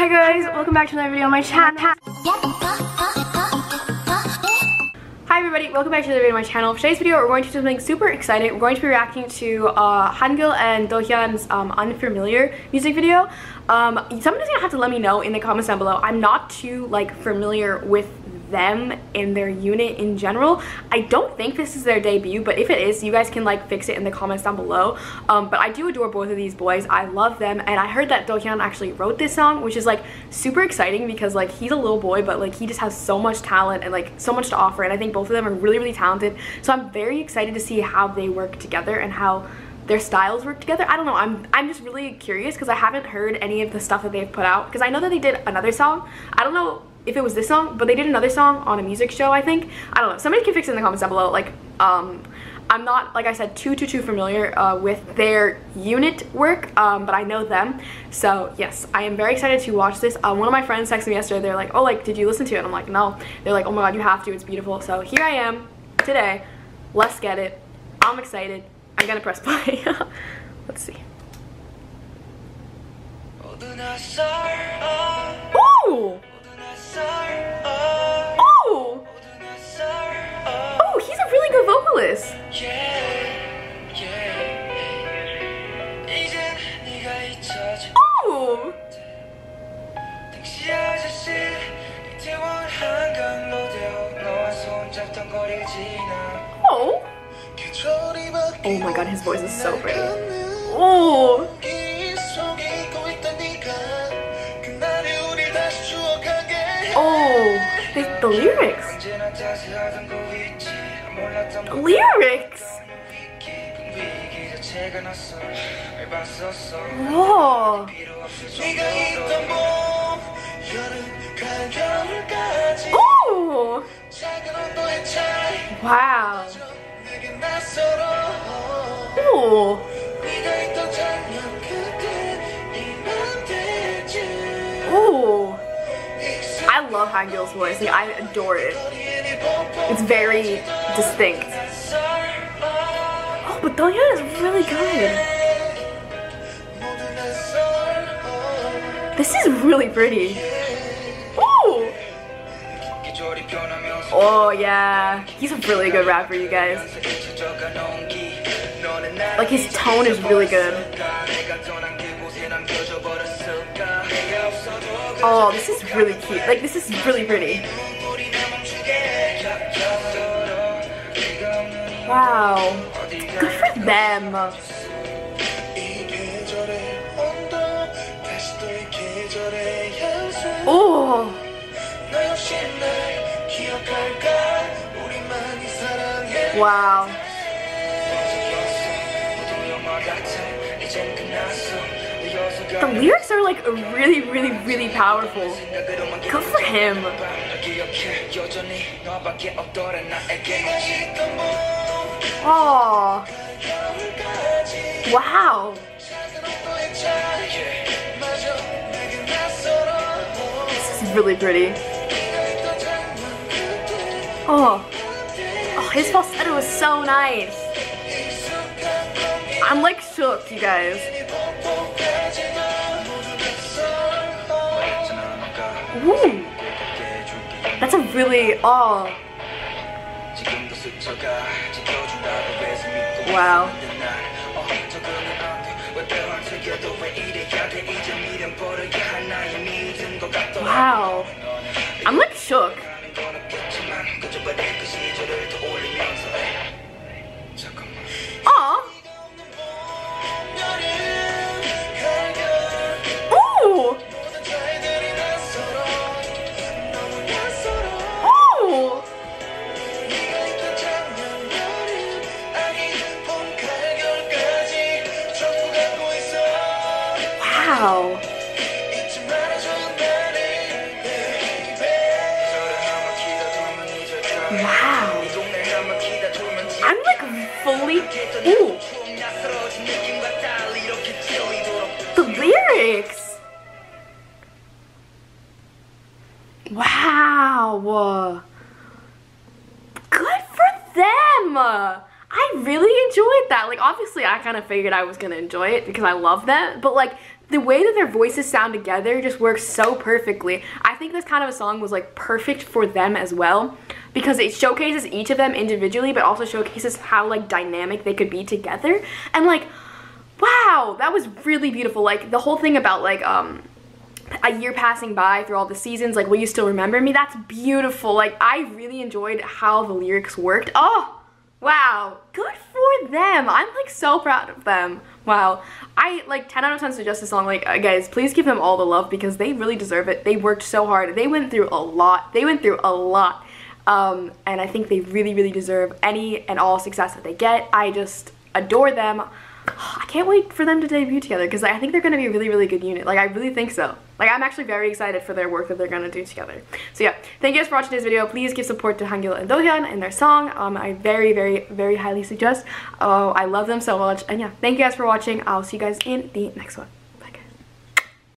Hi guys, welcome back to another video on my channel. Hi everybody, welcome back to another video on my channel. For today's video, we're going to do something super exciting. We're going to be reacting to uh, Hangyul and Dohyun's um, Unfamiliar music video. Um, somebody's gonna have to let me know in the comments down below. I'm not too like familiar with them and their unit in general. I don't think this is their debut, but if it is, you guys can like fix it in the comments down below. Um, but I do adore both of these boys. I love them, and I heard that Dohyun actually wrote this song, which is like super exciting because like he's a little boy, but like he just has so much talent and like so much to offer, and I think both of them are really, really talented. So I'm very excited to see how they work together and how their styles work together. I don't know. I'm I'm just really curious because I haven't heard any of the stuff that they've put out because I know that they did another song. I don't know if it was this song, but they did another song on a music show, I think. I don't know. Somebody can fix it in the comments down below. Like, um, I'm not, like I said, too, too, too familiar uh, with their unit work, um, but I know them. So, yes, I am very excited to watch this. Uh, one of my friends texted me yesterday. They're like, oh, like, did you listen to it? And I'm like, no. They're like, oh my god, you have to. It's beautiful. So, here I am today. Let's get it. I'm excited. I'm gonna press play. Let's see. Ooh! Oh! Oh, he's a really good vocalist. Oh! Oh! Oh my god, his voice is so pretty. The, lyrics. Lyrics. Whoa. Oh. Wow. Oh. I love Hangyul's voice. Like, I adore it. It's very distinct. Oh, but Dohyun is really good. This is really pretty. Ooh! Oh, yeah. He's a really good rapper, you guys. Like, his tone is really good. Oh, this is really cute. Like, this is really pretty. Wow. Good for them. Oh. Wow. The lyrics like really, really, really powerful. Good for him. Oh. Wow. This is really pretty. Oh. Oh, his falsetto is so nice. I'm like shook, you guys. Ooh. That's a really, oh. Wow. Wow. I'm like shook. Ooh. The lyrics. Wow. Good for them. I really enjoyed that. Like, obviously, I kind of figured I was going to enjoy it because I love them. But, like, the way that their voices sound together just works so perfectly. I think this kind of a song was like perfect for them as well because it showcases each of them individually but also showcases how like dynamic they could be together and like wow that was really beautiful like the whole thing about like um a year passing by through all the seasons like will you still remember me that's beautiful like I really enjoyed how the lyrics worked oh Wow, good for them. I'm like so proud of them. Wow. I like 10 out of 10 suggest this song. Like, uh, guys, please give them all the love because they really deserve it. They worked so hard. They went through a lot. They went through a lot. Um, and I think they really, really deserve any and all success that they get. I just adore them. I can't wait for them to debut together because I think they're going to be a really, really good unit. Like, I really think so. Like, I'm actually very excited for their work that they're going to do together. So, yeah. Thank you guys for watching this video. Please give support to Hangyul and Dohyun and their song. Um, I very, very, very highly suggest. Oh, I love them so much. And, yeah. Thank you guys for watching. I'll see you guys in the next one.